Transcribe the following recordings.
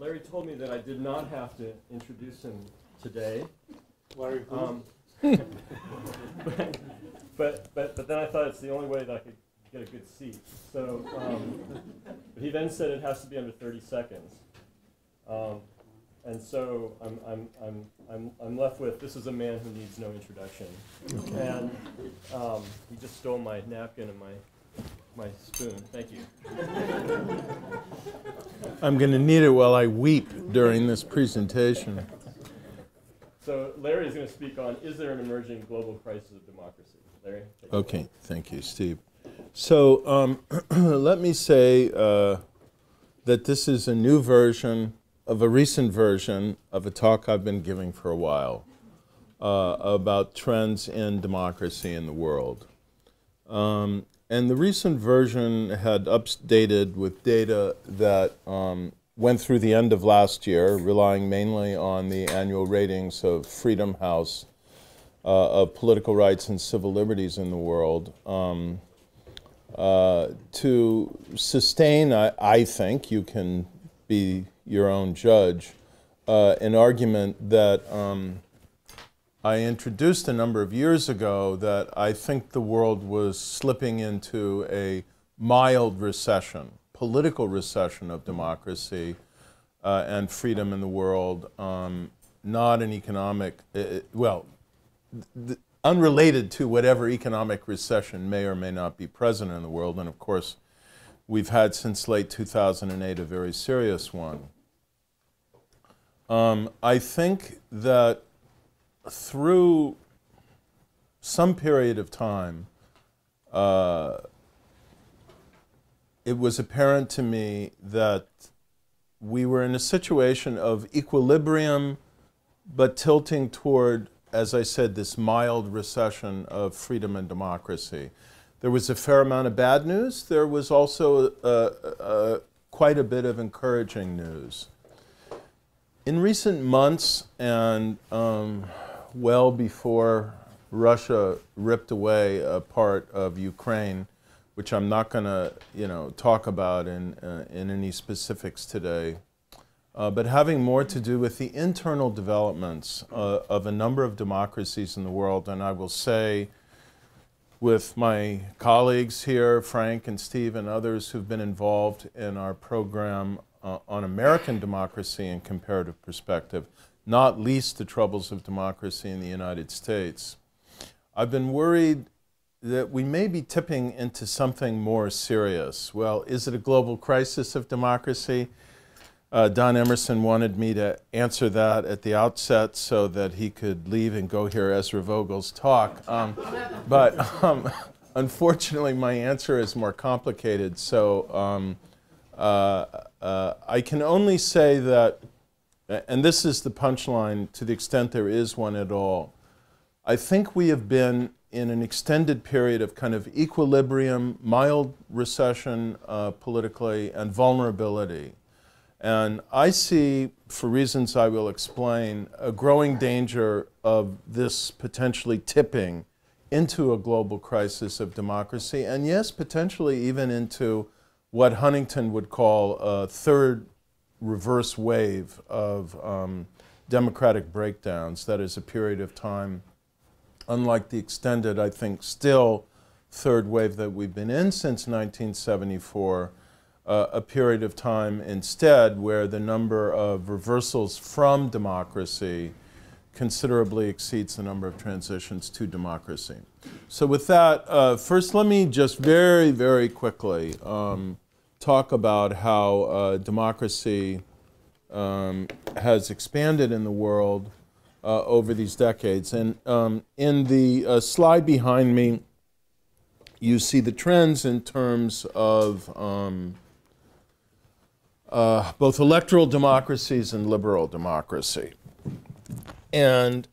Larry told me that I did not have to introduce him today. Larry? Um, but, but, but, but then I thought it's the only way that I could get a good seat. So um, but he then said it has to be under 30 seconds. Um, and so I'm, I'm, I'm, I'm, I'm left with this is a man who needs no introduction. And um, he just stole my napkin and my, my spoon. Thank you. I'm going to need it while I weep during this presentation. So Larry is going to speak on is there an emerging global crisis of democracy? Larry? take it away. Okay, thank you, Steve. So um, let me say uh, that this is a new version of a recent version of a talk I've been giving for a while uh, about trends in democracy in the world. Um, and the recent version had updated with data that um, went through the end of last year, relying mainly on the annual ratings of Freedom House uh, of political rights and civil liberties in the world. Um, uh, to sustain, I, I, think, you can be your own judge, uh, an argument that um, I introduced a number of years ago that I think the world was slipping into a mild recession, political recession of democracy uh, and freedom in the world, um, not an economic, uh, well, unrelated to whatever economic recession may or may not be present in the world. And of course, we've had since late 2008 a very serious one. Um, I think that through some period of time, uh, it was apparent to me that we were in a situation of equilibrium, but tilting toward as I said, this mild recession of freedom and democracy. There was a fair amount of bad news. There was also uh, uh, quite a bit of encouraging news. In recent months, and um, well before Russia ripped away a part of Ukraine, which I'm not going to, you know, talk about in, uh, in any specifics today, uh, but having more to do with the internal developments uh, of a number of democracies in the world. And I will say, with my colleagues here, Frank and Steve and others who've been involved in our program uh, on American democracy and comparative perspective, not least the troubles of democracy in the United States, I've been worried that we may be tipping into something more serious. Well, is it a global crisis of democracy? Uh, Don Emerson wanted me to answer that at the outset so that he could leave and go hear Ezra Vogel's talk. Um, but um, unfortunately, my answer is more complicated. So um, uh, uh, I can only say that, and this is the punchline to the extent there is one at all. I think we have been in an extended period of kind of equilibrium, mild recession uh, politically, and vulnerability. And I see, for reasons I will explain, a growing danger of this potentially tipping into a global crisis of democracy, and yes, potentially even into what Huntington would call a third reverse wave of um, democratic breakdowns. That is a period of time, unlike the extended, I think, still third wave that we've been in since 1974 uh, a period of time instead where the number of reversals from democracy considerably exceeds the number of transitions to democracy. So with that, uh, first let me just very, very quickly um, talk about how uh, democracy um, has expanded in the world uh, over these decades. And um, in the uh, slide behind me, you see the trends in terms of um, uh, both electoral democracies and liberal democracy. And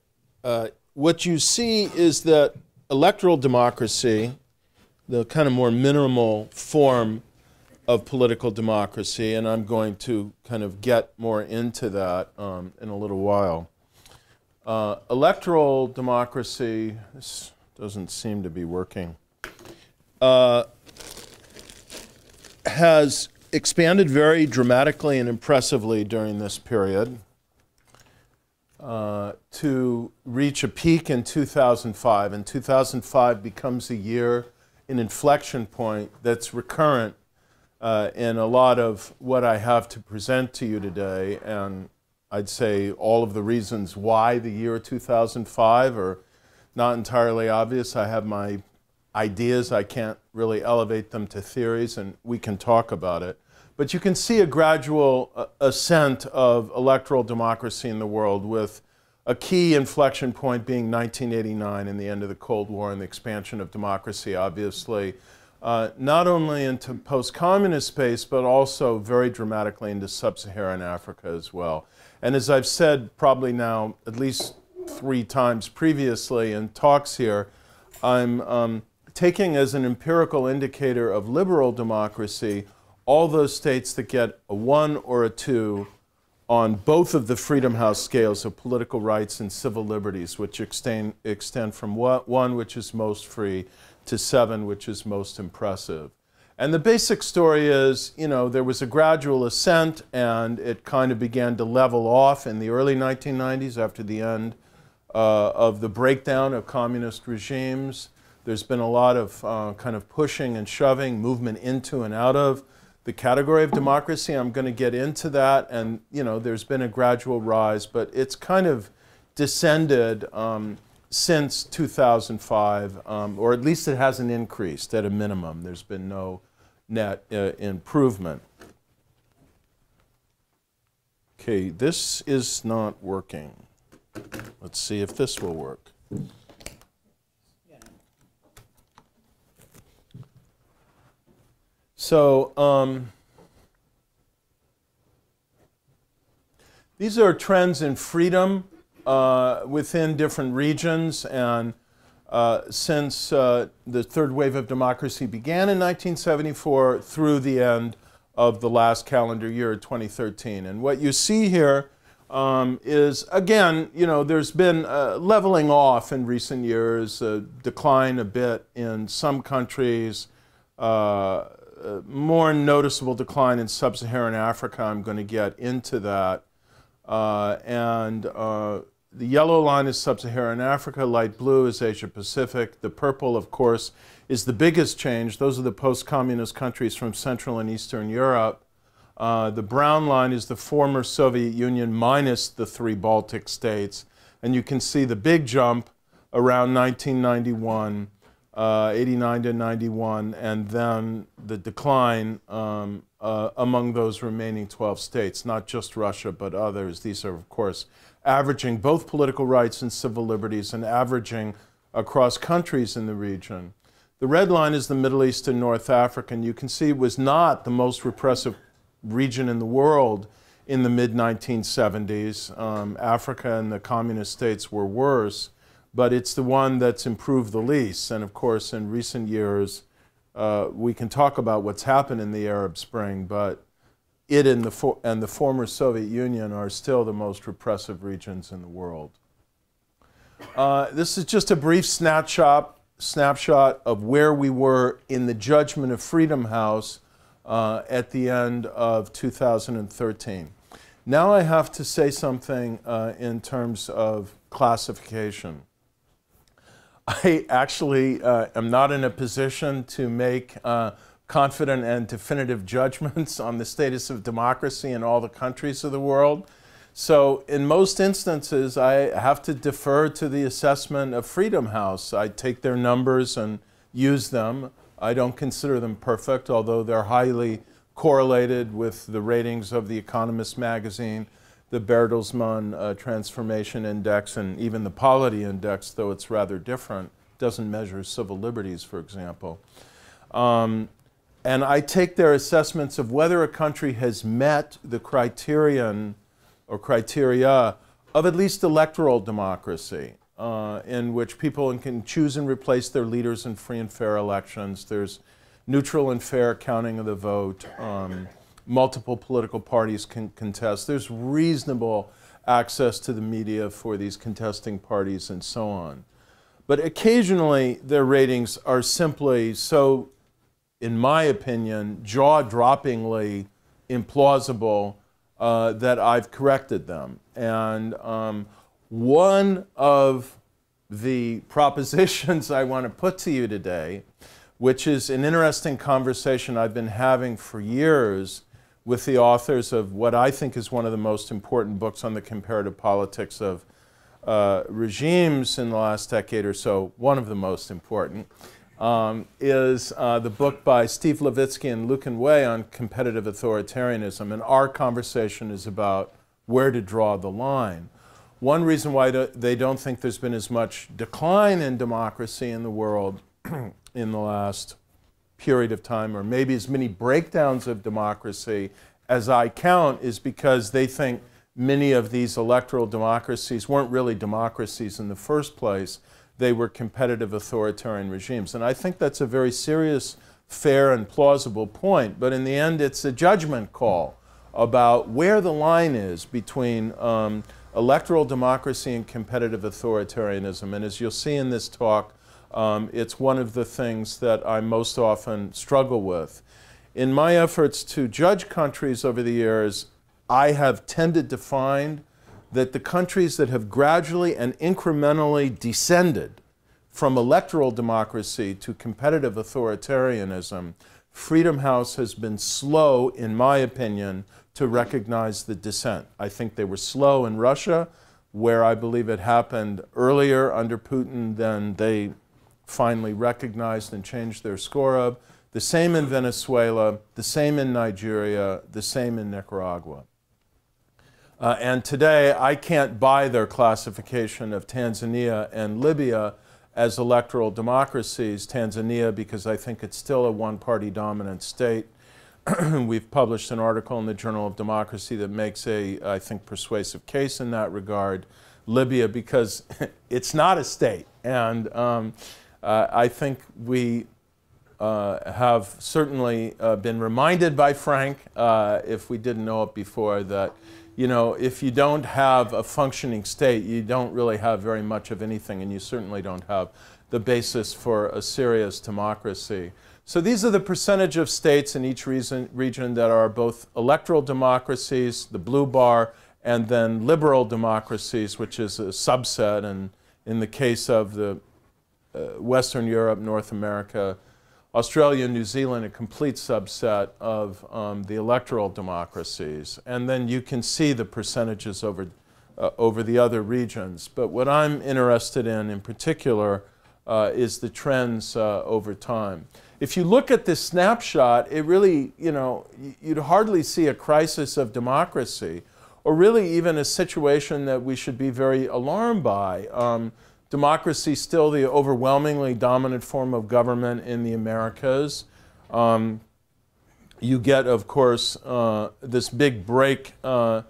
uh, what you see is that electoral democracy, the kind of more minimal form of political democracy, and I'm going to kind of get more into that um, in a little while. Uh, electoral democracy, this doesn't seem to be working, uh, has expanded very dramatically and impressively during this period uh, to reach a peak in 2005. And 2005 becomes a year, an inflection point that's recurrent uh, in a lot of what I have to present to you today. And I'd say all of the reasons why the year 2005 are not entirely obvious. I have my ideas. I can't really elevate them to theories, and we can talk about it. But you can see a gradual uh, ascent of electoral democracy in the world, with a key inflection point being 1989 and the end of the Cold War and the expansion of democracy, obviously, uh, not only into post communist space, but also very dramatically into sub Saharan Africa as well. And as I've said probably now at least three times previously in talks here, I'm um, taking as an empirical indicator of liberal democracy all those states that get a one or a two on both of the Freedom House scales of political rights and civil liberties, which extend, extend from one, which is most free, to seven, which is most impressive. And the basic story is, you know, there was a gradual ascent and it kind of began to level off in the early 1990s after the end uh, of the breakdown of communist regimes. There's been a lot of uh, kind of pushing and shoving, movement into and out of the category of democracy. I'm going to get into that. And, you know, there's been a gradual rise, but it's kind of descended um, since 2005, um, or at least it hasn't increased at a minimum. There's been no net uh, improvement. Okay, this is not working. Let's see if this will work. So, um, these are trends in freedom uh, within different regions and uh, since uh, the third wave of democracy began in 1974 through the end of the last calendar year, 2013. And what you see here um, is, again, you know, there's been leveling off in recent years, a decline a bit in some countries, uh, more noticeable decline in sub-Saharan Africa. I'm going to get into that. Uh, and uh, the yellow line is sub-Saharan Africa, light blue is Asia Pacific. The purple, of course, is the biggest change. Those are the post-communist countries from Central and Eastern Europe. Uh, the brown line is the former Soviet Union minus the three Baltic states. And you can see the big jump around 1991, uh, 89 to 91, and then the decline um, uh, among those remaining 12 states, not just Russia, but others. These are, of course, averaging both political rights and civil liberties and averaging across countries in the region. The red line is the Middle East and North Africa, and you can see it was not the most repressive region in the world in the mid 1970s. Um, Africa and the communist states were worse, but it's the one that's improved the least. And of course, in recent years, uh, we can talk about what's happened in the Arab Spring, but it and the, and the former Soviet Union are still the most repressive regions in the world. Uh, this is just a brief snapshot, snapshot of where we were in the judgment of Freedom House uh, at the end of 2013. Now I have to say something uh, in terms of classification. I actually uh, am not in a position to make uh, confident and definitive judgments on the status of democracy in all the countries of the world. So, in most instances, I have to defer to the assessment of Freedom House. I take their numbers and use them. I don't consider them perfect, although they're highly correlated with the ratings of The Economist magazine, the Bertelsmann uh, Transformation Index, and even the Polity Index, though it's rather different, doesn't measure civil liberties, for example. Um, and I take their assessments of whether a country has met the criterion or criteria of at least electoral democracy, uh, in which people can choose and replace their leaders in free and fair elections. There's neutral and fair counting of the vote. Um, multiple political parties can contest. There's reasonable access to the media for these contesting parties and so on. But occasionally, their ratings are simply so in my opinion, jaw droppingly implausible, uh, that I've corrected them. And um, one of the propositions I want to put to you today, which is an interesting conversation I've been having for years with the authors of what I think is one of the most important books on the comparative politics of uh, regimes in the last decade or so, one of the most important, um, is uh, the book by Steve Levitsky and Lucan Way on competitive authoritarianism. And our conversation is about where to draw the line. One reason why do, they don't think there's been as much decline in democracy in the world in the last period of time, or maybe as many breakdowns of democracy as I count, is because they think many of these electoral democracies weren't really democracies in the first place. They were competitive authoritarian regimes. And I think that's a very serious, fair, and plausible point. But in the end, it's a judgment call about where the line is between um, electoral democracy and competitive authoritarianism. And as you'll see in this talk, um, it's one of the things that I most often struggle with. In my efforts to judge countries over the years, I have tended to find that the countries that have gradually and incrementally descended from electoral democracy to competitive authoritarianism, Freedom House has been slow, in my opinion, to recognize the descent. I think they were slow in Russia, where I believe it happened earlier under Putin than they finally recognized and changed their score of. The same in Venezuela, the same in Nigeria, the same in Nicaragua. Uh, and today, I can't buy their classification of Tanzania and Libya as electoral democracies. Tanzania, because I think it's still a one party dominant state. We've published an article in the Journal of Democracy that makes a, I think, persuasive case in that regard. Libya, because it's not a state. And um, uh, I think we uh, have certainly uh, been reminded by Frank, uh, if we didn't know it before, that you know, if you don't have a functioning state, you don't really have very much of anything, and you certainly don't have the basis for a serious democracy. So these are the percentage of states in each reason, region that are both electoral democracies, the blue bar, and then liberal democracies, which is a subset. And in the case of the uh, Western Europe, North America, Australia and New Zealand, a complete subset of um, the electoral democracies. And then you can see the percentages over, uh, over the other regions. But what I'm interested in in particular uh, is the trends uh, over time. If you look at this snapshot, it really, you know, you'd hardly see a crisis of democracy or really even a situation that we should be very alarmed by. Um, democracy is still the overwhelmingly dominant form of government in the Americas. Um, you get, of course, uh, this big break uh,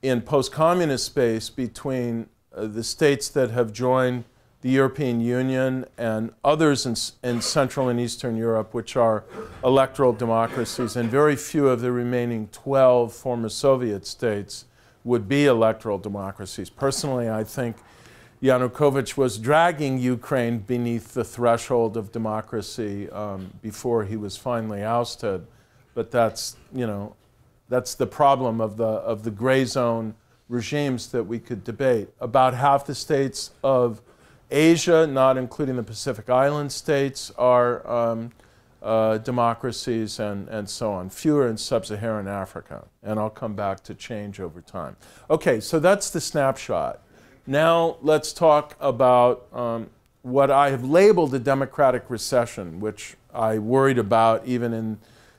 in post communist space between uh, the states that have joined the European Union and others in, in, Central and Eastern Europe, which are electoral democracies, and very few of the remaining 12 former Soviet states would be electoral democracies. Personally, I think Yanukovych was dragging Ukraine beneath the threshold of democracy um, before he was finally ousted. But that's, you know, that's the problem of the, of the gray zone regimes that we could debate. About half the states of Asia, not including the Pacific Island states, are um, uh, democracies and, and so on. Fewer in sub Saharan Africa. And I'll come back to change over time. Okay, so that's the snapshot. Now let's talk about um, what I have labeled a democratic recession, which I worried about even in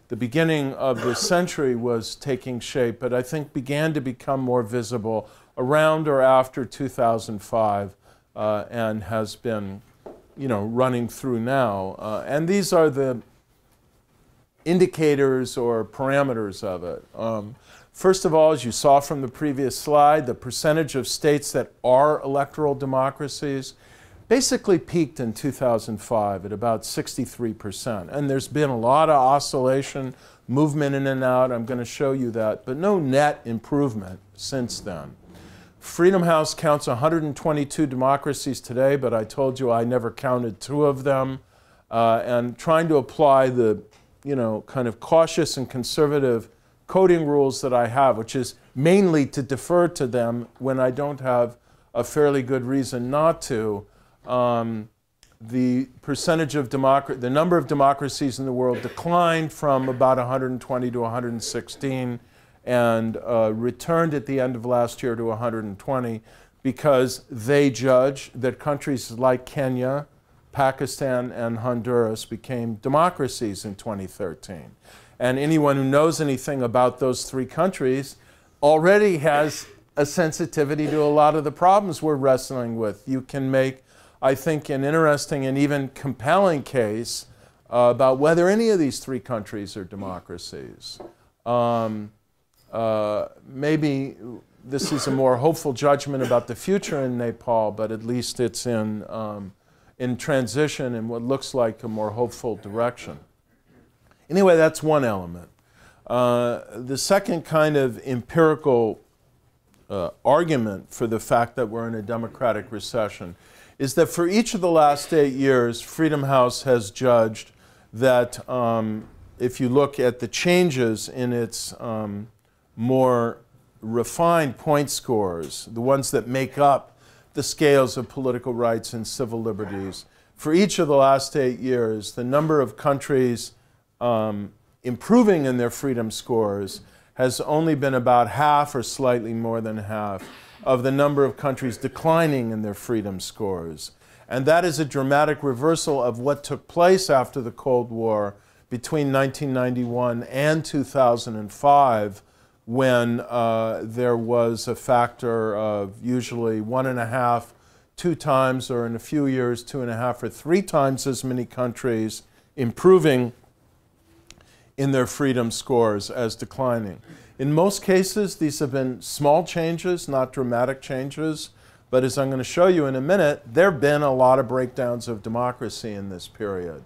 the beginning of this century was taking shape, but I think began to become more visible around or after 2005 uh, and has been, you know, running through now. Uh, and these are the indicators or parameters of it. Um, First of all, as you saw from the previous slide, the percentage of states that are electoral democracies basically peaked in 2005 at about 63%. And there's been a lot of oscillation, movement in and out. I'm going to show you that, but no net improvement since then. Freedom House counts 122 democracies today, but I told you I never counted two of them. Uh, and trying to apply the you know, kind of cautious and conservative coding rules that I have, which is mainly to defer to them when I don't have a fairly good reason not to. Um, the percentage of democracy, the number of democracies in the world declined from about 120 to 116 and uh, returned at the end of last year to 120 because they judge that countries like Kenya, Pakistan, and Honduras became democracies in 2013. And anyone who knows anything about those three countries already has a sensitivity to a lot of the problems we're wrestling with. You can make, I think, an interesting and even compelling case uh, about whether any of these three countries are democracies. Um, uh, maybe this is a more hopeful judgment about the future in Nepal, but at least it's in, um, in transition in what looks like a more hopeful direction. Anyway, that's one element. Uh, the second kind of empirical uh, argument for the fact that we're in a democratic recession is that for each of the last eight years, Freedom House has judged that um, if you look at the changes in its um, more refined point scores, the ones that make up the scales of political rights and civil liberties, for each of the last eight years, the number of countries um, improving in their freedom scores has only been about half or slightly more than half of the number of countries declining in their freedom scores. And that is a dramatic reversal of what took place after the Cold War between 1991 and 2005 when uh, there was a factor of usually one and a half, two times, or in a few years, two and a half or three times as many countries improving in their freedom scores as declining. In most cases, these have been small changes, not dramatic changes. But as I'm going to show you in a minute, there have been a lot of breakdowns of democracy in this period.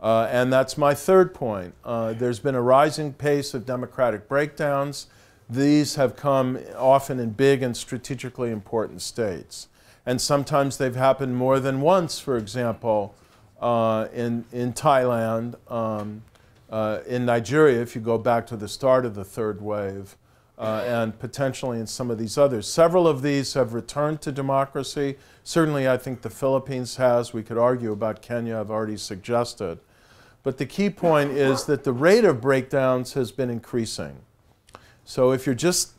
Uh, and that's my third point. Uh, there's been a rising pace of democratic breakdowns. These have come often in big and strategically important states. And sometimes they've happened more than once, for example, uh, in, in Thailand, um, uh, in Nigeria, if you go back to the start of the third wave, uh, and potentially in some of these others. Several of these have returned to democracy. Certainly, I think the Philippines has. We could argue about Kenya, I've already suggested. But the key point is that the rate of breakdowns has been increasing. So if you're just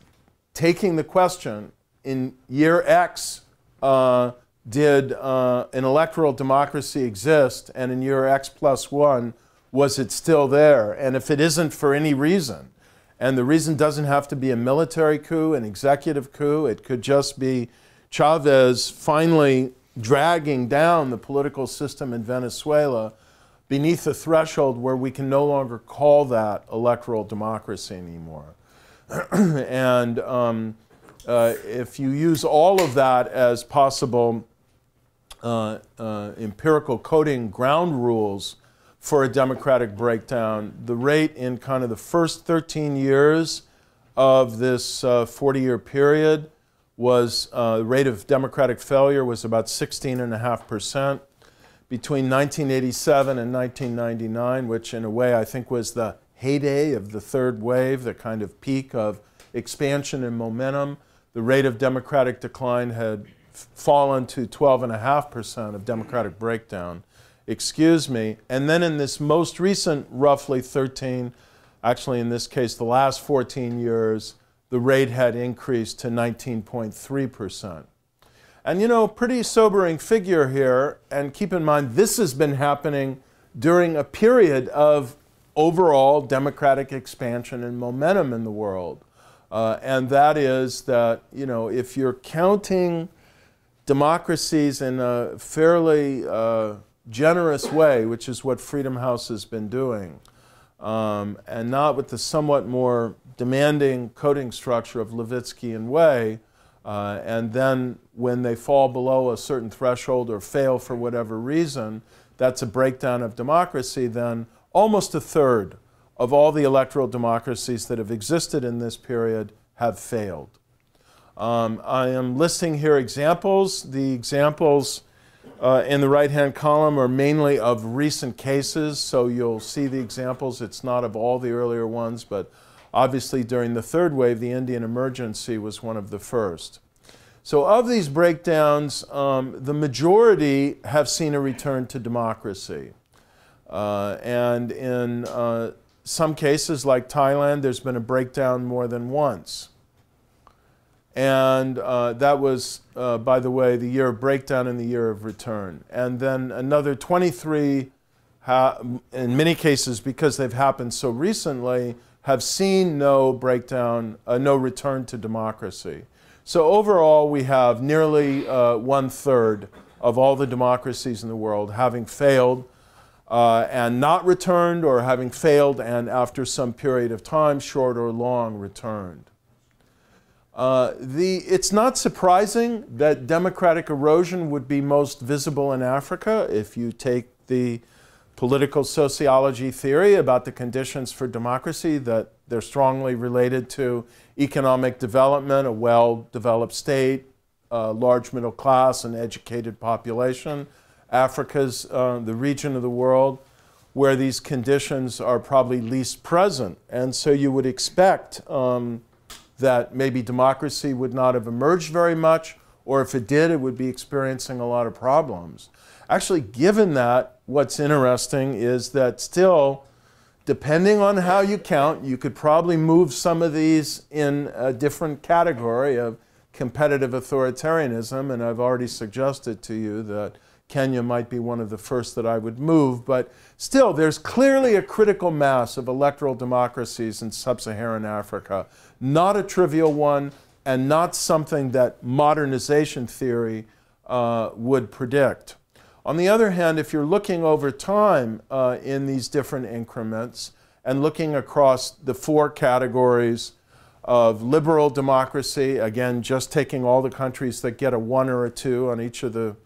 taking the question, in year X, uh, did uh, an electoral democracy exist? And in year X plus one, was it still there? And if it isn't for any reason, and the reason doesn't have to be a military coup, an executive coup, it could just be Chavez finally dragging down the political system in Venezuela beneath the threshold where we can no longer call that electoral democracy anymore. and um, uh, if you use all of that as possible uh, uh, empirical coding ground rules for a democratic breakdown, the rate in kind of the first 13 years of this 40 uh, year period was uh, the rate of democratic failure was about 16.5 percent between 1987 and 1999, which in a way I think was the heyday of the third wave, the kind of peak of expansion and momentum. The rate of democratic decline had fallen to 12.5% of democratic breakdown. Excuse me. And then in this most recent, roughly 13, actually in this case, the last 14 years, the rate had increased to 19.3%. And you know, pretty sobering figure here. And keep in mind, this has been happening during a period of overall democratic expansion and momentum in the world. Uh, and that is that, you know, if you're counting democracies in a fairly uh, generous way, which is what Freedom House has been doing, um, and not with the somewhat more demanding coding structure of Levitsky and Way, uh, and then when they fall below a certain threshold or fail for whatever reason, that's a breakdown of democracy, then almost a third of all the electoral democracies that have existed in this period have failed. Um, I am listing here examples. The examples uh, in the right hand column are mainly of recent cases, so you'll see the examples. It's not of all the earlier ones, but obviously during the third wave, the Indian emergency was one of the first. So, of these breakdowns, um, the majority have seen a return to democracy. Uh, and in uh, some cases, like Thailand, there's been a breakdown more than once. And uh, that was, uh, by the way, the year of breakdown and the year of return. And then another 23, in many cases, because they've happened so recently, have seen no breakdown, uh, no return to democracy. So overall, we have nearly uh, one third of all the democracies in the world having failed uh, and not returned, or having failed and after some period of time, short or long, returned. Uh, the, it's not surprising that democratic erosion would be most visible in Africa if you take the political sociology theory about the conditions for democracy, that they're strongly related to economic development, a well developed state, a large middle class, and educated population. Africa's uh, the region of the world where these conditions are probably least present. And so you would expect. Um, that maybe democracy would not have emerged very much, or if it did, it would be experiencing a lot of problems. Actually, given that, what's interesting is that still, depending on how you count, you could probably move some of these in a different category of competitive authoritarianism, and I've already suggested to you that Kenya might be one of the first that I would move, but still, there's clearly a critical mass of electoral democracies in sub Saharan Africa. Not a trivial one, and not something that modernization theory uh, would predict. On the other hand, if you're looking over time uh, in these different increments and looking across the four categories of liberal democracy, again, just taking all the countries that get a one or a two on each of the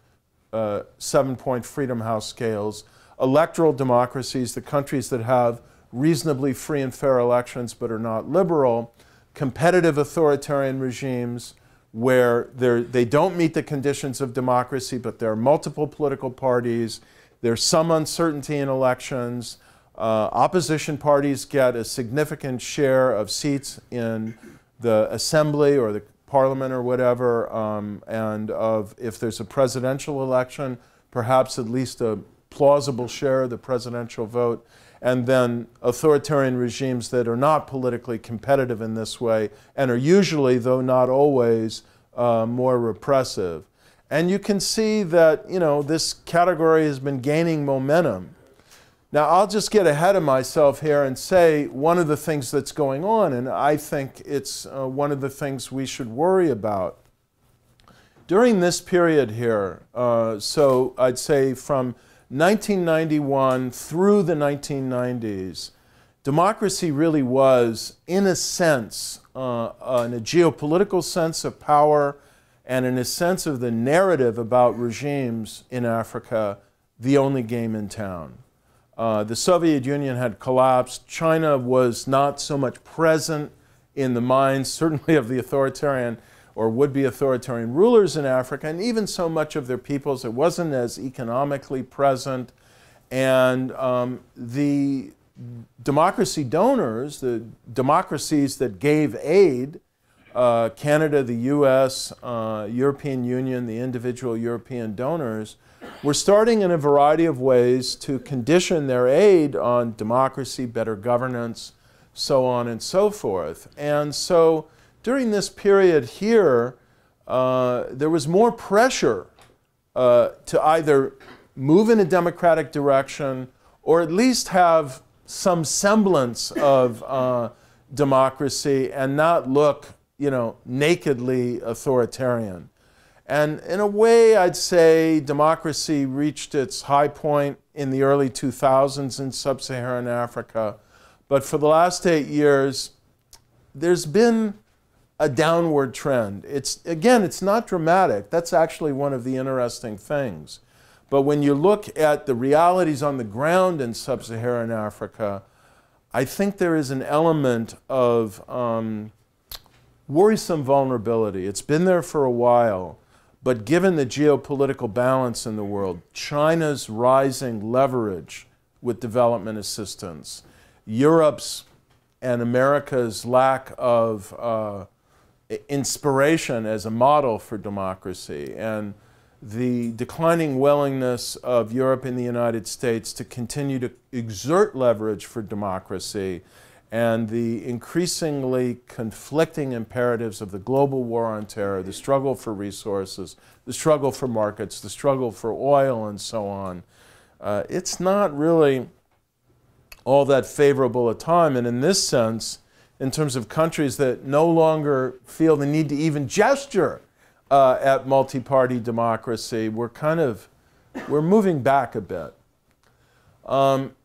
uh, seven point Freedom House scales. Electoral democracies, the countries that have reasonably free and fair elections but are not liberal. Competitive authoritarian regimes where they don't meet the conditions of democracy, but there are multiple political parties. There's some uncertainty in elections. Uh, opposition parties get a significant share of seats in the assembly or the parliament or whatever, um, and of if there's a presidential election, perhaps at least a plausible share of the presidential vote, and then authoritarian regimes that are not politically competitive in this way and are usually, though not always, uh, more repressive. And you can see that you know this category has been gaining momentum now, I'll just get ahead of myself here and say one of the things that's going on, and I think it's uh, one of the things we should worry about. During this period here, uh, so I'd say from 1991 through the 1990s, democracy really was, in a sense, uh, in a geopolitical sense of power and in a sense of the narrative about regimes in Africa, the only game in town. Uh, the Soviet Union had collapsed. China was not so much present in the minds, certainly of the authoritarian or would be authoritarian rulers in Africa, and even so much of their peoples. It wasn't as economically present. And um, the democracy donors, the democracies that gave aid, uh, Canada, the US, uh, European Union, the individual European donors, we're starting in a variety of ways to condition their aid on democracy, better governance, so on and so forth. And so during this period here, uh, there was more pressure uh, to either move in a democratic direction or at least have some semblance of uh, democracy and not look, you know, nakedly authoritarian. And in a way, I'd say democracy reached its high point in the early 2000s in sub Saharan Africa. But for the last eight years, there's been a downward trend. It's, again, it's not dramatic. That's actually one of the interesting things. But when you look at the realities on the ground in sub Saharan Africa, I think there is an element of um, worrisome vulnerability. It's been there for a while. But given the geopolitical balance in the world, China's rising leverage with development assistance, Europe's and America's lack of uh, inspiration as a model for democracy, and the declining willingness of Europe and the United States to continue to exert leverage for democracy and the increasingly conflicting imperatives of the global war on terror, the struggle for resources, the struggle for markets, the struggle for oil, and so on, uh, it's not really all that favorable a time. And in this sense, in terms of countries that no longer feel the need to even gesture uh, at multi-party democracy, we're kind of we're moving back a bit. Um,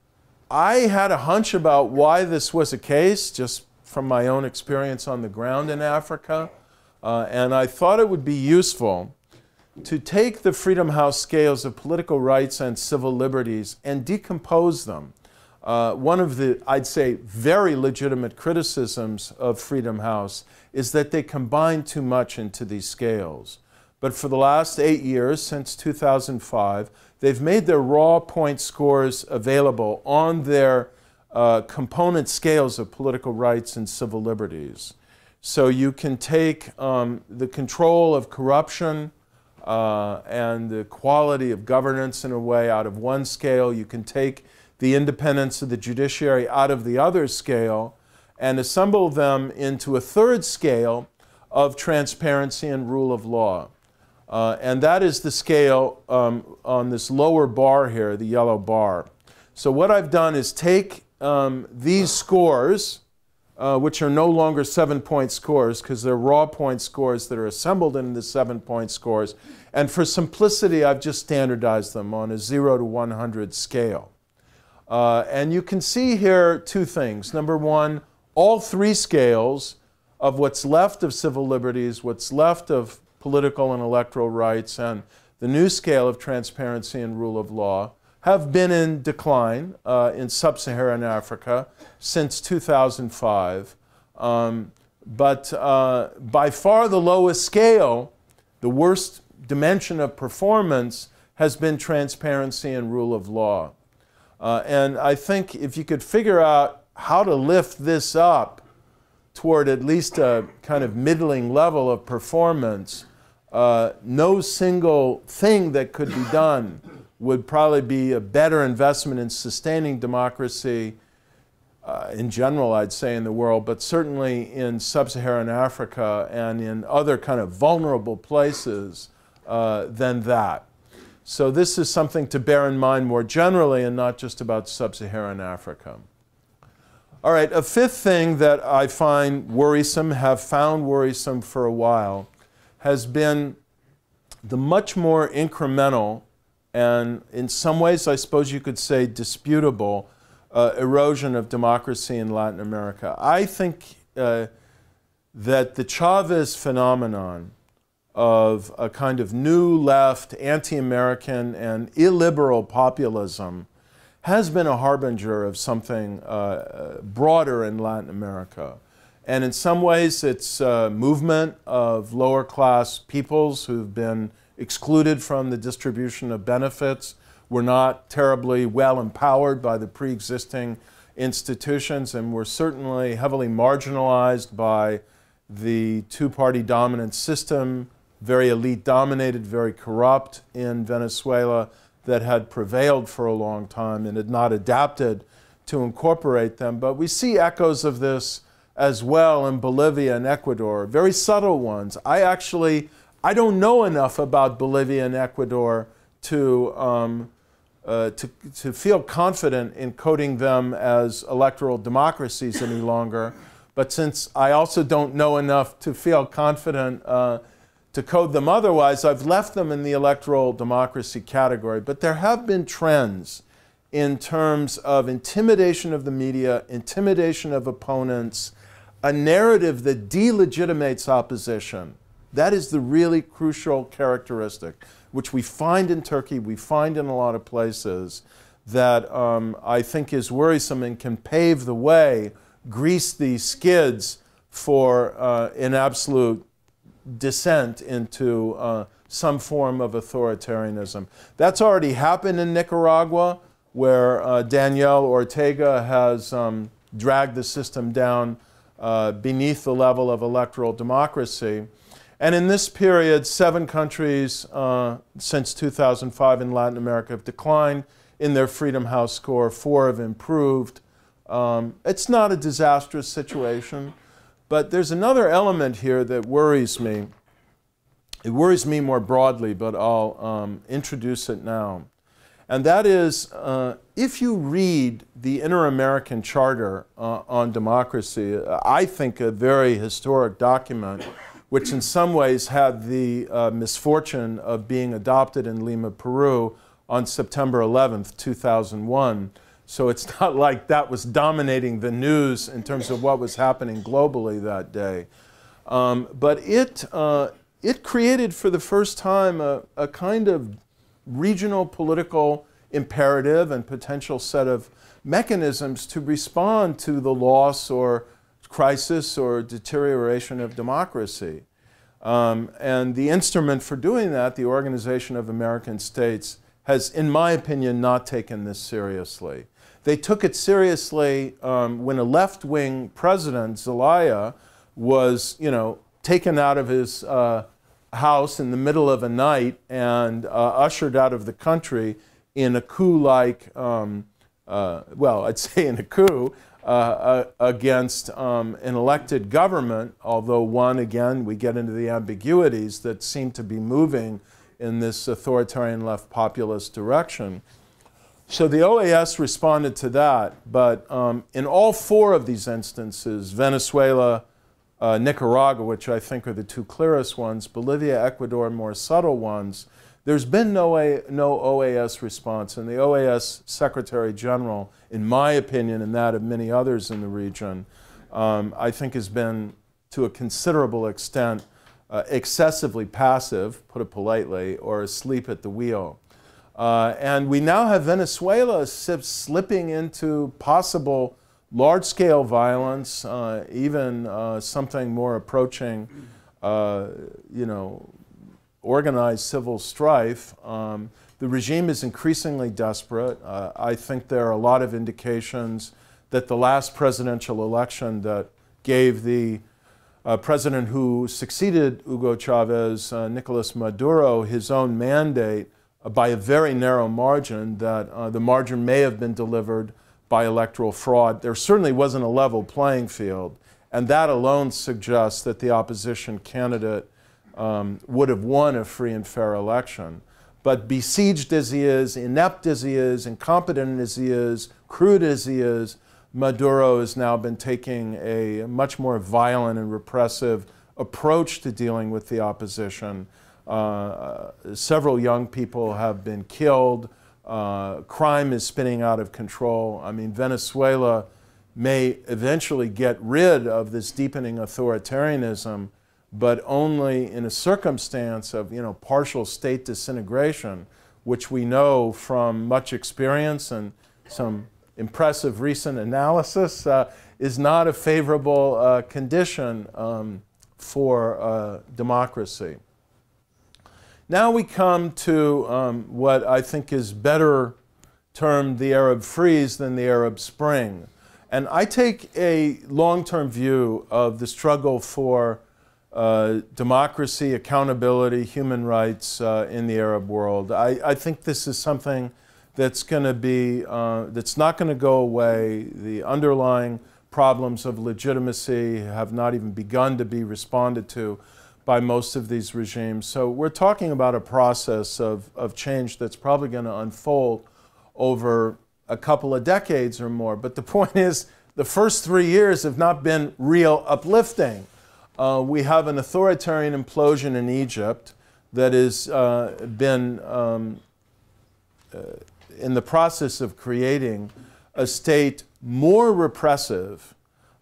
I had a hunch about why this was a case, just from my own experience on the ground in Africa, uh, and I thought it would be useful to take the Freedom House scales of political rights and civil liberties and decompose them. Uh, one of the, I'd say, very legitimate criticisms of Freedom House is that they combine too much into these scales. But for the last eight years, since 2005, they've made their raw point scores available on their uh, component scales of political rights and civil liberties. So you can take um, the control of corruption uh, and the quality of governance in a way out of one scale. You can take the independence of the judiciary out of the other scale and assemble them into a third scale of transparency and rule of law. Uh, and that is the scale um, on this lower bar here, the yellow bar. So what I've done is take um, these scores, uh, which are no longer seven-point scores because they're raw point scores that are assembled into seven-point scores, and for simplicity, I've just standardized them on a 0 to 100 scale. Uh, and you can see here two things. Number one, all three scales of what's left of civil liberties, what's left of political and electoral rights, and the new scale of transparency and rule of law have been in decline uh, in sub Saharan Africa since 2005. Um, but uh, by far the lowest scale, the worst dimension of performance, has been transparency and rule of law. Uh, and I think if you could figure out how to lift this up toward at least a kind of middling level of performance, uh, no single thing that could be done would probably be a better investment in sustaining democracy uh, in general, I'd say, in the world, but certainly in sub Saharan Africa and in other kind of vulnerable places uh, than that. So, this is something to bear in mind more generally and not just about sub Saharan Africa. All right, a fifth thing that I find worrisome, have found worrisome for a while, has been the much more incremental and, in some ways, I suppose you could say, disputable uh, erosion of democracy in Latin America. I think uh, that the Chavez phenomenon of a kind of new left, anti American, and illiberal populism has been a harbinger of something uh, broader in Latin America. And in some ways, it's a movement of lower class peoples who've been excluded from the distribution of benefits, were not terribly well empowered by the pre existing institutions, and were certainly heavily marginalized by the two party dominant system, very elite dominated, very corrupt in Venezuela, that had prevailed for a long time and had not adapted to incorporate them. But we see echoes of this as well in Bolivia and Ecuador, very subtle ones. I actually, I don't know enough about Bolivia and Ecuador to, um, uh, to, to feel confident in coding them as electoral democracies any longer. But since I also don't know enough to feel confident uh, to code them otherwise, I've left them in the electoral democracy category. But there have been trends in terms of intimidation of the media, intimidation of opponents, a narrative that delegitimates opposition. That is the really crucial characteristic, which we find in Turkey, we find in a lot of places, that um, I think is worrisome and can pave the way, grease the skids for uh, an absolute descent into uh, some form of authoritarianism. That's already happened in Nicaragua, where uh, Daniel Ortega has um, dragged the system down uh, beneath the level of electoral democracy. And in this period, seven countries uh, since 2005 in Latin America have declined in their Freedom House score, four have improved. Um, it's not a disastrous situation, but there's another element here that worries me. It worries me more broadly, but I'll um, introduce it now. And that is uh, if you read the Inter American Charter uh, on Democracy, I think a very historic document, which in some ways had the uh, misfortune of being adopted in Lima, Peru on September 11th, 2001. So it's not like that was dominating the news in terms of what was happening globally that day. Um, but it, uh, it created for the first time a, a kind of regional political imperative and potential set of mechanisms to respond to the loss or crisis or deterioration of democracy. Um, and the instrument for doing that, the Organization of American States, has, in my opinion, not taken this seriously. They took it seriously um, when a left-wing president, Zelaya, was, you know, taken out of his uh, house in the middle of a night and uh, ushered out of the country in a coup-like, um, uh, well, I'd say in a coup, uh, uh, against um, an elected government, although one, again, we get into the ambiguities that seem to be moving in this authoritarian left populist direction. So the OAS responded to that, but um, in all four of these instances, Venezuela, uh, Nicaragua, which I think are the two clearest ones, Bolivia, Ecuador, more subtle ones, there's been no, A, no OAS response. And the OAS Secretary General, in my opinion, and that of many others in the region, um, I think has been, to a considerable extent, uh, excessively passive, put it politely, or asleep at the wheel. Uh, and we now have Venezuela slipping into possible large scale violence, uh, even uh, something more approaching, uh, you know, organized civil strife. Um, the regime is increasingly desperate. Uh, I think there are a lot of indications that the last presidential election that gave the president who succeeded Hugo Chavez, Nicolas Maduro, his own mandate by a very narrow margin, that uh, the margin may have been delivered by electoral fraud. There certainly wasn't a level playing field, and that alone suggests that the opposition candidate um, would have won a free and fair election. But besieged as he is, inept as he is, incompetent as he is, crude as he is, Maduro has now been taking a much more violent and repressive approach to dealing with the opposition. Uh, several young people have been killed. Uh, crime is spinning out of control. I mean, Venezuela may eventually get rid of this deepening authoritarianism, but only in a circumstance of you know partial state disintegration, which we know from much experience and some impressive recent analysis, uh, is not a favorable uh, condition um, for uh, democracy. Now we come to um, what I think is better termed the Arab freeze than the Arab Spring. And I take a long term view of the struggle for uh, democracy, accountability, human rights uh, in the Arab world. I, I, think this is something that's going to be, uh, that's not going to go away. The underlying problems of legitimacy have not even begun to be responded to by most of these regimes. So we're talking about a process of, of change that's probably going to unfold over a couple of decades or more. But the point is, the first three years have not been real uplifting. Uh, we have an authoritarian implosion in Egypt that has uh, been um, uh, in the process of creating a state more repressive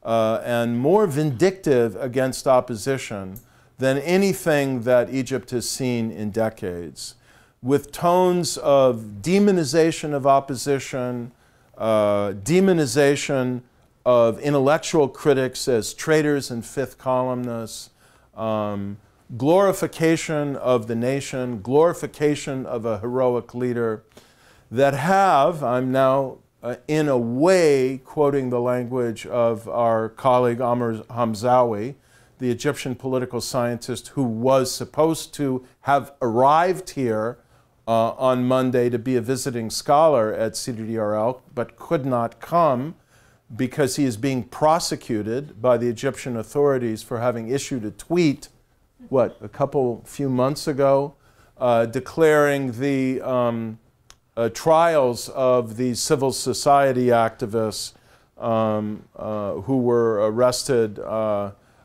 uh, and more vindictive against opposition than anything that Egypt has seen in decades, with tones of demonization of opposition, uh, demonization of intellectual critics as traitors and fifth columnists, um, glorification of the nation, glorification of a heroic leader that have, I'm now uh, in a way quoting the language of our colleague Amr Hamzawi, the Egyptian political scientist who was supposed to have arrived here uh, on Monday to be a visiting scholar at CDDRL, but could not come because he is being prosecuted by the Egyptian authorities for having issued a tweet, what, a couple, few months ago, uh, declaring the um, uh, trials of the civil society activists um, uh, who were arrested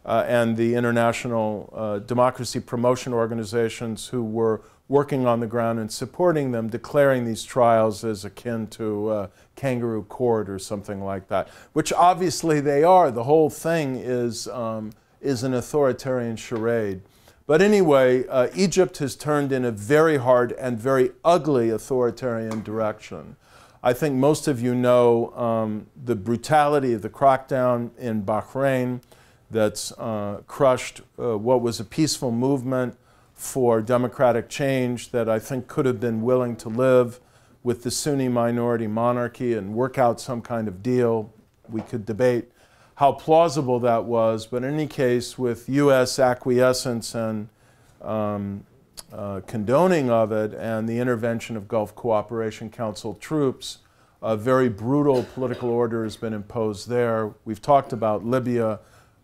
uh, and the international uh, democracy promotion organizations who were working on the ground and supporting them, declaring these trials as akin to uh, kangaroo court or something like that, which obviously they are. The whole thing is, um, is an authoritarian charade. But anyway, uh, Egypt has turned in a very hard and very ugly authoritarian direction. I think most of you know um, the brutality of the crackdown in Bahrain that's uh, crushed uh, what was a peaceful movement for democratic change that I think could have been willing to live with the Sunni minority monarchy and work out some kind of deal. We could debate how plausible that was, but in any case, with U.S. acquiescence and um, uh, condoning of it and the intervention of Gulf Cooperation Council troops, a very brutal political order has been imposed there. We've talked about Libya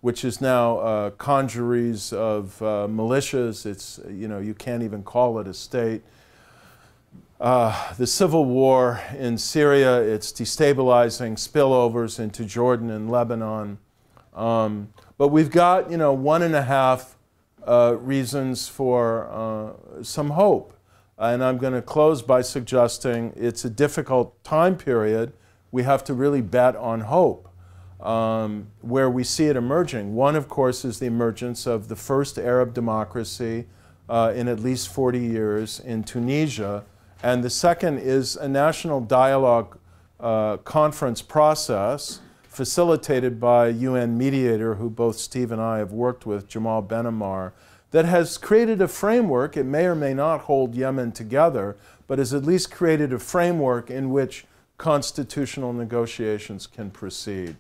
which is now uh, congeries of uh, militias. It's, you know, you can't even call it a state. Uh, the civil war in Syria, it's destabilizing spillovers into Jordan and Lebanon. Um, but we've got, you know, one and a half uh, reasons for uh, some hope. And I'm going to close by suggesting it's a difficult time period. We have to really bet on hope um, where we see it emerging. One, of course, is the emergence of the first Arab democracy uh, in at least 40 years in Tunisia. And the second is a national dialogue uh, conference process facilitated by a UN mediator who both Steve and I have worked with, Jamal Benomar, that has created a framework. It may or may not hold Yemen together, but has at least created a framework in which constitutional negotiations can proceed.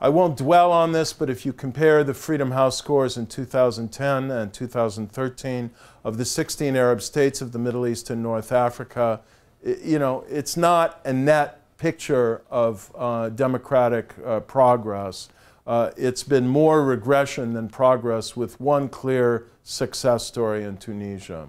I won't dwell on this, but if you compare the Freedom House scores in 2010 and 2013 of the 16 Arab states of the Middle East and North Africa, you know, it's not a net picture of uh, democratic uh, progress. Uh, it's been more regression than progress with one clear success story in Tunisia.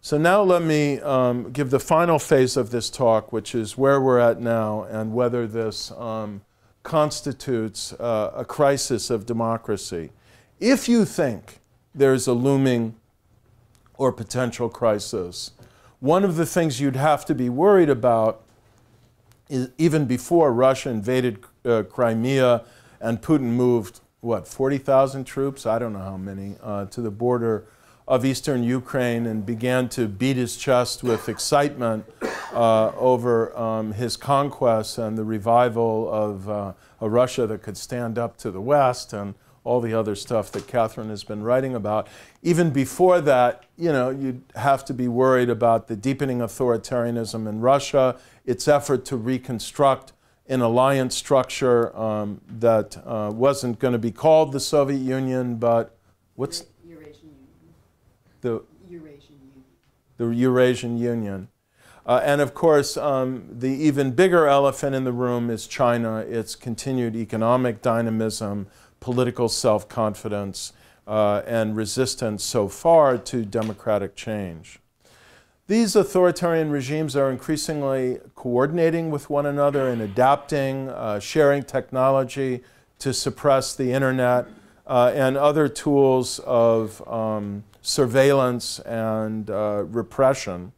So now let me um, give the final phase of this talk, which is where we're at now and whether this um, constitutes uh, a crisis of democracy. If you think there's a looming or potential crisis, one of the things you'd have to be worried about is even before Russia invaded uh, Crimea and Putin moved, what, 40,000 troops? I don't know how many, uh, to the border of eastern Ukraine and began to beat his chest with excitement uh, over um, his conquests and the revival of uh, a Russia that could stand up to the West and all the other stuff that Catherine has been writing about. Even before that, you know, you'd have to be worried about the deepening authoritarianism in Russia, its effort to reconstruct an alliance structure um, that uh, wasn't going to be called the Soviet Union, but what's the Eurasian Union. The Eurasian Union. Uh, and of course, um, the even bigger elephant in the room is China, its continued economic dynamism, political self confidence, uh, and resistance so far to democratic change. These authoritarian regimes are increasingly coordinating with one another and adapting, uh, sharing technology to suppress the internet uh, and other tools of um, surveillance and uh, repression.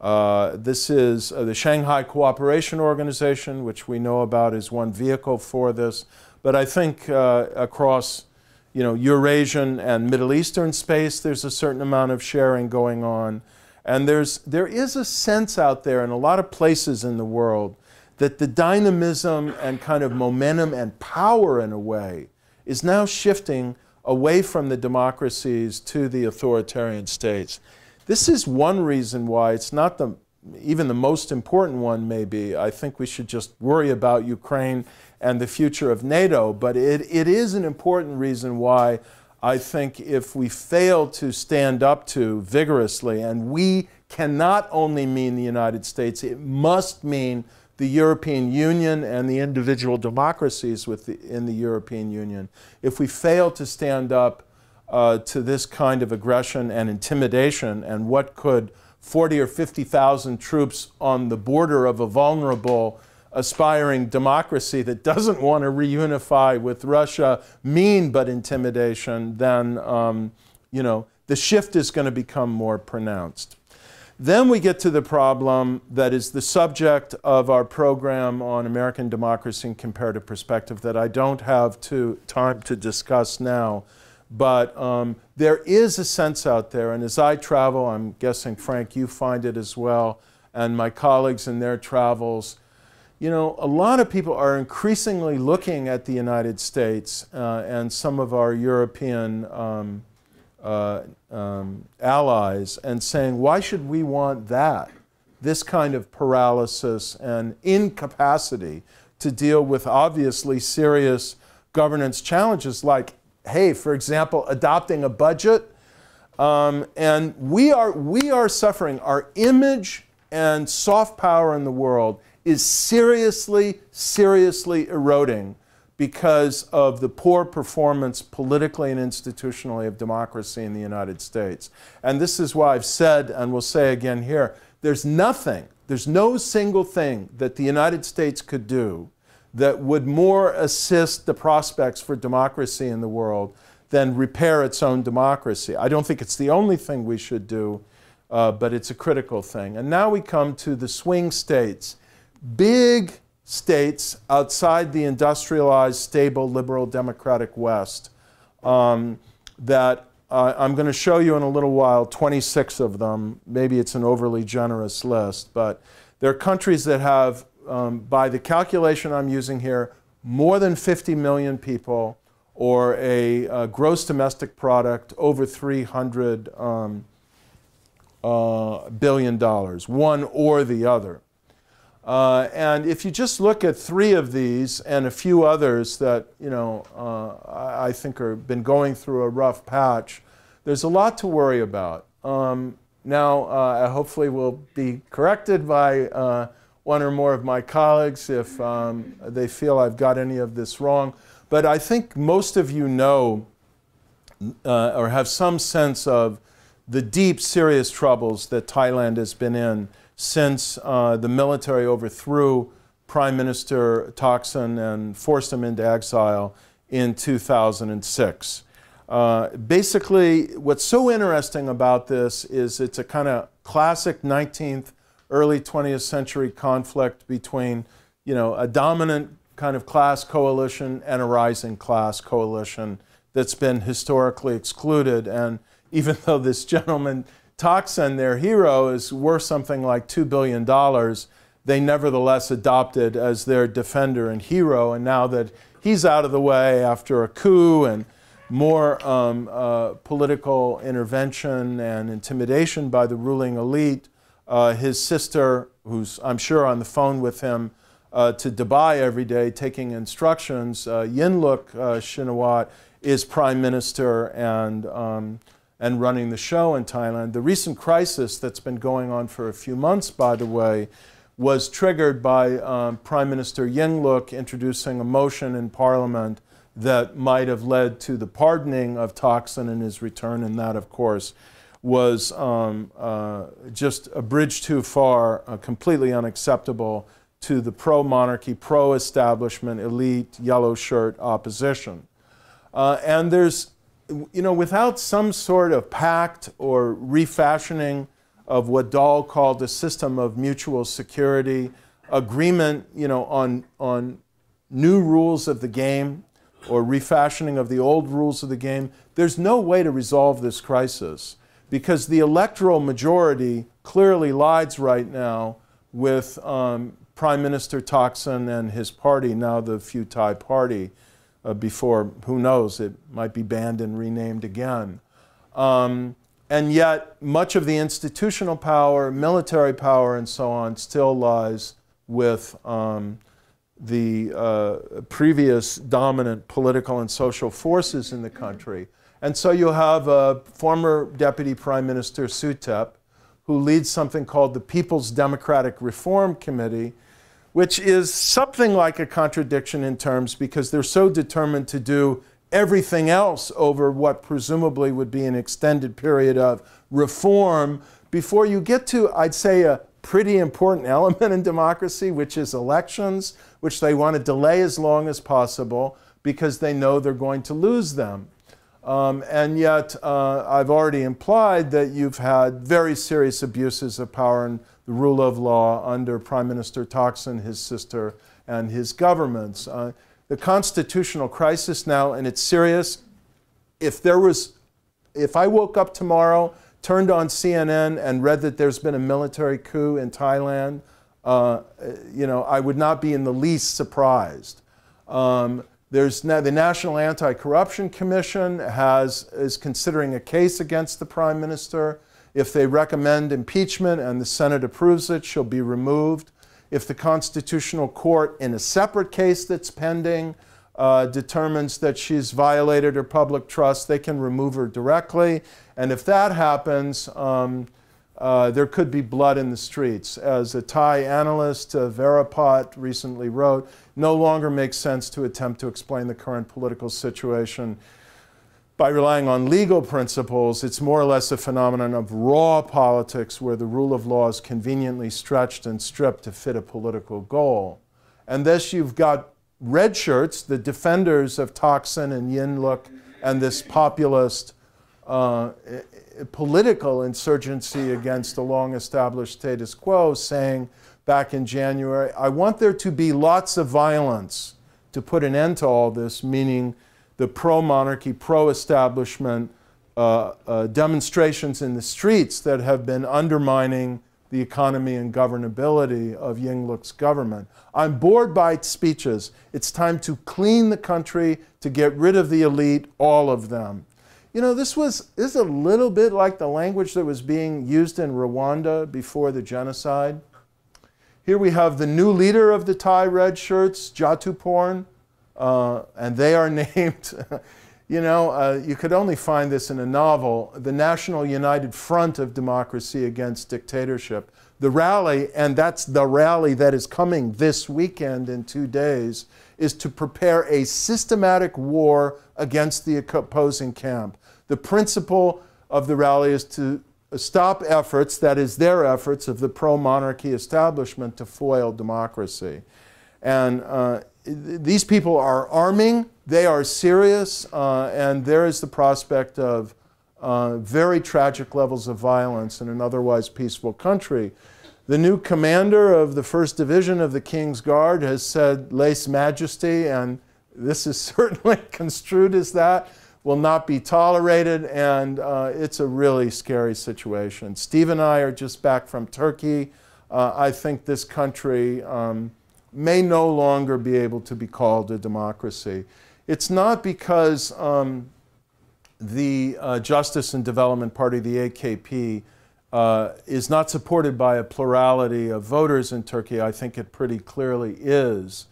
Uh, this is uh, the Shanghai Cooperation Organization, which we know about as one vehicle for this. But I think across you know, Eurasian and Middle Eastern space, there's a certain amount of sharing going on. And there's, there is a sense out there in a lot of places in the world that the dynamism and kind of momentum and power, in a way, is now shifting away from the democracies to the authoritarian states. This is one reason why it's not the even the most important one maybe. I think we should just worry about Ukraine and the future of NATO, but it, it is an important reason why I think if we fail to stand up to vigorously, and we cannot only mean the United States, it must mean the European Union and the individual democracies within the European Union. If we fail to stand up uh, to this kind of aggression and intimidation, and what could 40 or 50,000 troops on the border of a vulnerable, aspiring democracy that doesn't want to reunify with Russia mean but intimidation, then um, you know the shift is going to become more pronounced. Then we get to the problem that is the subject of our program on American democracy and comparative perspective that I don't have to, time to discuss now. But um, there is a sense out there, and as I travel, I'm guessing, Frank, you find it as well, and my colleagues in their travels, you know, a lot of people are increasingly looking at the United States uh, and some of our European um, uh, um, allies and saying, why should we want that? This kind of paralysis and incapacity to deal with obviously serious governance challenges like hey, for example, adopting a budget. Um, and we are, we are suffering. Our image and soft power in the world is seriously, seriously eroding because of the poor performance politically and institutionally of democracy in the United States. And this is why I've said, and will say again here, there's nothing, there's no single thing that the United States could do that would more assist the prospects for democracy in the world than repair its own democracy. I don't think it's the only thing we should do, uh, but it's a critical thing. And now we come to the swing states. Big states outside the industrialized, stable, liberal, democratic West um, that uh, I'm going to show you in a little while 26 of them. Maybe it's an overly generous list, but there are countries that have um, by the calculation I'm using here, more than 50 million people or a, a gross domestic product over 300 um, uh, billion dollars, one or the other. Uh, and if you just look at three of these and a few others that you know uh, I, think have been going through a rough patch, there's a lot to worry about. Um, now, uh, hopefully, we'll be corrected by uh, one or more of my colleagues if um, they feel I've got any of this wrong. But I think most of you know uh, or have some sense of the deep, serious troubles that Thailand has been in since uh, the military overthrew Prime Minister Thaksin and forced him into exile in 2006. Uh, basically, what's so interesting about this is it's a kind of classic 19th early 20th century conflict between, you know, a dominant kind of class coalition and a rising class coalition that's been historically excluded. And even though this gentleman, Thaksin, their hero, is worth something like $2 billion, they nevertheless adopted as their defender and hero. And now that he's out of the way after a coup and more um, uh, political intervention and intimidation by the ruling elite, uh, his sister, who's I'm sure on the phone with him uh, to Dubai every day taking instructions, uh, Yingluck uh, Shinawatra, is prime minister and, um, and running the show in Thailand. The recent crisis that's been going on for a few months, by the way, was triggered by um, Prime Minister Yingluck introducing a motion in Parliament that might have led to the pardoning of Thaksin and his return, and that, of course, was um, uh, just a bridge too far, uh, completely unacceptable to the pro monarchy, pro establishment, elite, yellow shirt opposition. Uh, and there's, you know, without some sort of pact or refashioning of what Dahl called a system of mutual security, agreement, you know, on, on new rules of the game or refashioning of the old rules of the game, there's no way to resolve this crisis because the electoral majority clearly lies right now with um, Prime Minister Thaksin and his party, now the Pheu Thai Party. Uh, before, who knows, it might be banned and renamed again. Um, and yet, much of the institutional power, military power, and so on still lies with um, the uh, previous dominant political and social forces in the country. And so you have a former Deputy Prime Minister Suthep, who leads something called the People's Democratic Reform Committee, which is something like a contradiction in terms because they're so determined to do everything else over what presumably would be an extended period of reform before you get to, I'd say, a pretty important element in democracy, which is elections, which they want to delay as long as possible because they know they're going to lose them. Um, and yet, uh, I've already implied that you've had very serious abuses of power and the rule of law under Prime Minister Thaksin, his sister, and his governments. Uh, the constitutional crisis now, and it's serious. If there was, if I woke up tomorrow, turned on CNN, and read that there's been a military coup in Thailand, uh, you know, I would not be in the least surprised. Um, there's now the National Anti-Corruption Commission has is considering a case against the Prime Minister. If they recommend impeachment and the Senate approves it, she'll be removed. If the Constitutional Court, in a separate case that's pending, uh, determines that she's violated her public trust, they can remove her directly. And if that happens, um, uh, there could be blood in the streets. As a Thai analyst, uh, Verapat, recently wrote, no longer makes sense to attempt to explain the current political situation by relying on legal principles, it's more or less a phenomenon of raw politics where the rule of law is conveniently stretched and stripped to fit a political goal. And thus you've got red shirts, the defenders of Thaksin and Yingluck and this populist uh, political insurgency against the long established status quo, saying back in January, I want there to be lots of violence to put an end to all this, meaning the pro monarchy, pro establishment uh, uh, demonstrations in the streets that have been undermining the economy and governability of Yingluck's government. I'm bored by speeches. It's time to clean the country, to get rid of the elite, all of them. You know, this was this is a little bit like the language that was being used in Rwanda before the genocide. Here we have the new leader of the Thai Red Shirts, Jatuporn, uh, and they are named, you know, uh, you could only find this in a novel, the National United Front of Democracy Against Dictatorship. The rally, and that's the rally that is coming this weekend in two days, is to prepare a systematic war against the opposing camp. The principle of the rally is to stop efforts, that is, their efforts of the pro monarchy establishment to foil democracy. And uh, these people are arming, they are serious, uh, and there is the prospect of uh, very tragic levels of violence in an otherwise peaceful country. The new commander of the 1st Division of the King's Guard has said, Lese Majesty, and this is certainly construed as that, will not be tolerated, and uh, it's a really scary situation. Steve and I are just back from Turkey. Uh, I think this country. Um, may no longer be able to be called a democracy. It's not because um, the uh, Justice and Development Party, the AKP, uh, is not supported by a plurality of voters in Turkey. I think it pretty clearly is.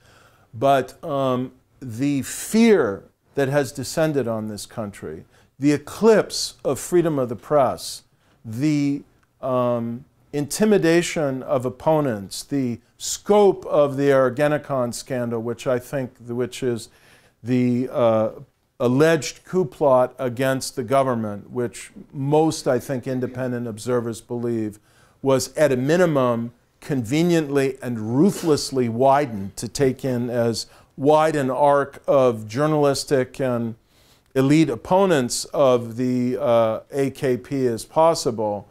But um, the fear that has descended on this country, the eclipse of freedom of the press, the um, intimidation of opponents, the scope of the Ergenekon scandal, which I think, which is the uh, alleged coup plot against the government, which most, I think, independent observers believe was at a minimum conveniently and ruthlessly widened to take in as wide an arc of journalistic and elite opponents of the uh, AKP as possible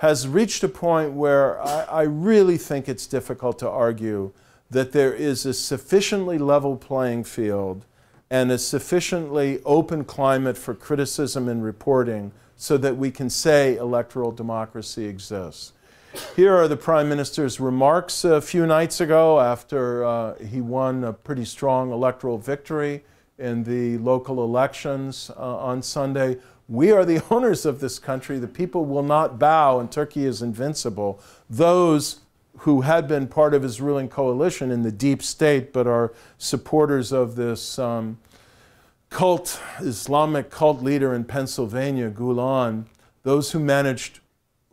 has reached a point where I, I, really think it's difficult to argue that there is a sufficiently level playing field and a sufficiently open climate for criticism and reporting so that we can say electoral democracy exists. Here are the Prime Minister's remarks a few nights ago after uh, he won a pretty strong electoral victory in the local elections uh, on Sunday. We are the owners of this country. The people will not bow, and Turkey is invincible. Those who had been part of his ruling coalition in the deep state but are supporters of this um, cult, Islamic cult leader in Pennsylvania, Gulen, those who managed,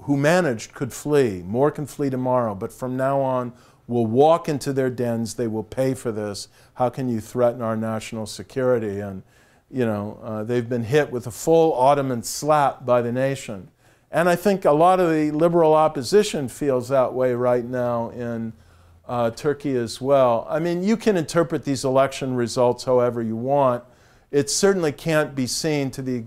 who managed could flee. More can flee tomorrow, but from now on will walk into their dens. They will pay for this. How can you threaten our national security? And you know, uh, they've been hit with a full Ottoman slap by the nation. And I think a lot of the liberal opposition feels that way right now in uh, Turkey as well. I mean, you can interpret these election results however you want. It certainly can't be seen to the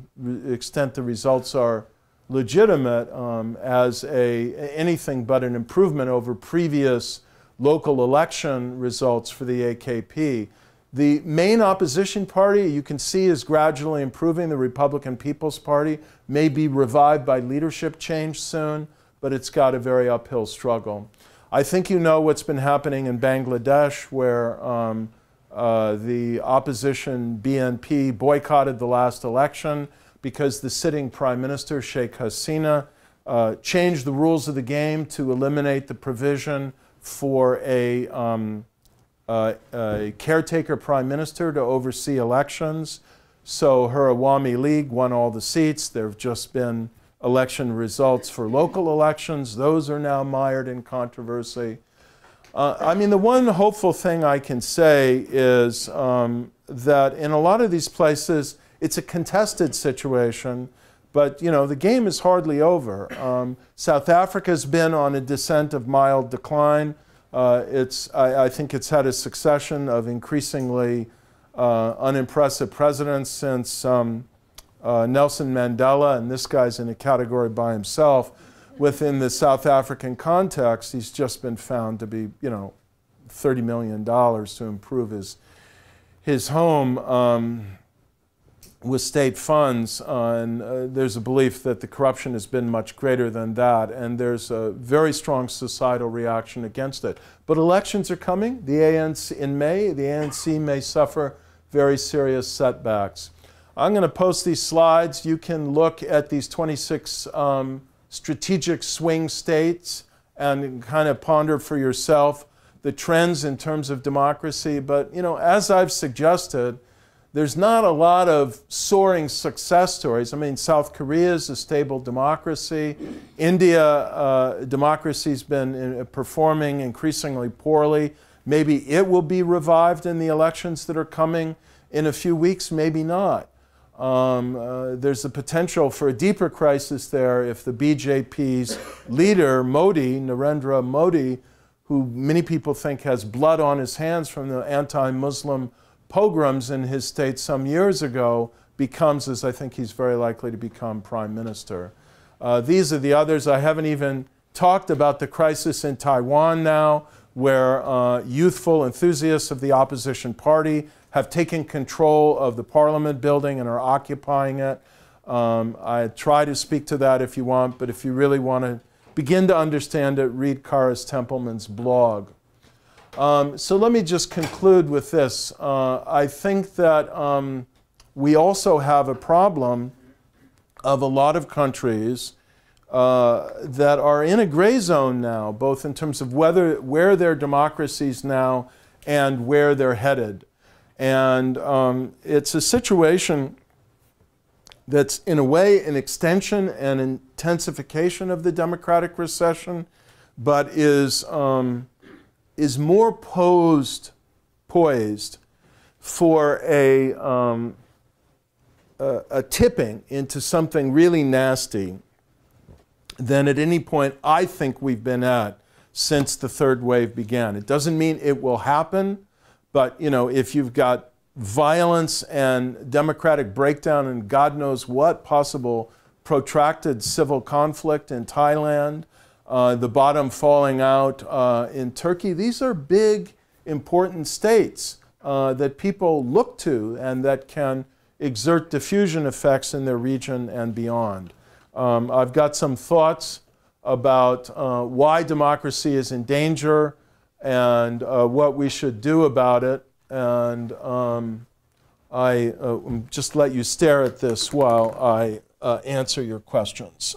extent the results are legitimate um, as a, anything but an improvement over previous local election results for the AKP. The main opposition party you can see is gradually improving. The Republican People's Party may be revived by leadership change soon, but it's got a very uphill struggle. I think you know what's been happening in Bangladesh, where um, uh, the opposition BNP boycotted the last election because the sitting prime minister, Sheikh Hasina, uh, changed the rules of the game to eliminate the provision for a um, a caretaker prime minister to oversee elections. So her Awami League won all the seats. There have just been election results for local elections. Those are now mired in controversy. Uh, I mean, the one hopeful thing I can say is um, that in a lot of these places, it's a contested situation, but you know the game is hardly over. Um, South Africa's been on a descent of mild decline. Uh, it's, I, I, think it's had a succession of increasingly uh, unimpressive presidents since um, uh, Nelson Mandela, and this guy's in a category by himself. Within the South African context, he's just been found to be, you know, $30 million to improve his, his home. Um, with state funds, and uh, there's a belief that the corruption has been much greater than that, and there's a very strong societal reaction against it. But elections are coming. The ANC in May, the ANC may suffer very serious setbacks. I'm going to post these slides. You can look at these 26 um, strategic swing states and kind of ponder for yourself the trends in terms of democracy. But you know, as I've suggested there's not a lot of soaring success stories. I mean, South Korea is a stable democracy. India, uh, democracy's been uh, performing increasingly poorly. Maybe it will be revived in the elections that are coming in a few weeks, maybe not. Um, uh, there's a potential for a deeper crisis there if the BJP's leader, Modi, Narendra Modi, who many people think has blood on his hands from the anti Muslim pogroms in his state some years ago becomes, as I think he's very likely to become, prime minister. Uh, these are the others. I haven't even talked about the crisis in Taiwan now, where uh, youthful enthusiasts of the opposition party have taken control of the parliament building and are occupying it. Um, I try to speak to that if you want, but if you really want to begin to understand it, read Kharis Templeman's blog. Um, so let me just conclude with this. Uh, I think that um, we also have a problem of a lot of countries uh, that are in a gray zone now, both in terms of whether where their democracies now and where they're headed. And um, it's a situation that's in a way an extension and intensification of the democratic recession, but is um, is more posed, poised for a, um, a, a tipping into something really nasty than at any point I think we've been at since the third wave began. It doesn't mean it will happen, but you know, if you've got violence and democratic breakdown and God knows what possible protracted civil conflict in Thailand, uh, the bottom falling out uh, in Turkey. These are big, important states uh, that people look to and that can exert diffusion effects in their region and beyond. Um, I've got some thoughts about uh, why democracy is in danger and uh, what we should do about it. And um, I just let you stare at this while I answer your questions.